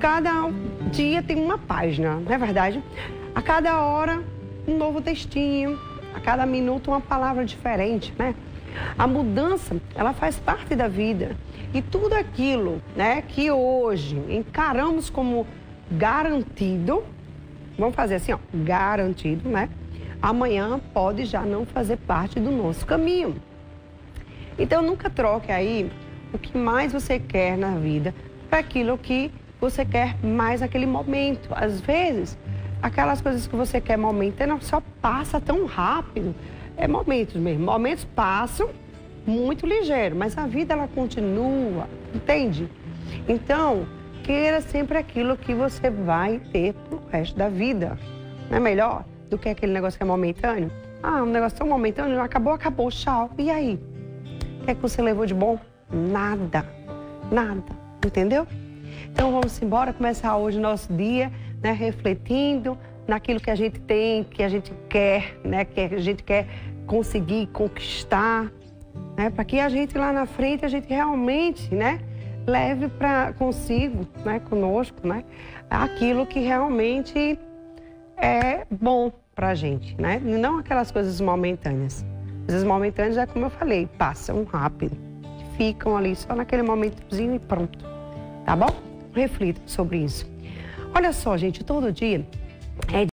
cada dia tem uma página, não é verdade? A cada hora, um novo textinho, a cada minuto, uma palavra diferente, né? A mudança, ela faz parte da vida. E tudo aquilo né, que hoje encaramos como garantido, vamos fazer assim, ó, garantido, né? Amanhã pode já não fazer parte do nosso caminho. Então nunca troque aí o que mais você quer na vida para aquilo que você quer mais naquele momento. Às vezes, aquelas coisas que você quer momentâneo só passa tão rápido. É momentos mesmo. Momentos passam muito ligeiro, mas a vida ela continua, entende? Então, queira sempre aquilo que você vai ter pro resto da vida. Não é melhor do que aquele negócio que é momentâneo? Ah, um negócio tão momentâneo, acabou, acabou, tchau. E aí? O que é que você levou de bom? Nada. Nada. Entendeu? Então vamos embora, começar hoje o nosso dia, né, refletindo naquilo que a gente tem, que a gente quer, né, que a gente quer conseguir conquistar, né, para que a gente lá na frente a gente realmente, né, leve para consigo, né, conosco, né, aquilo que realmente é bom para a gente, né, não aquelas coisas momentâneas. As momentâneas é como eu falei, passam rápido, ficam ali só naquele momentozinho e pronto, tá bom? reflita sobre isso. Olha só, gente, todo dia é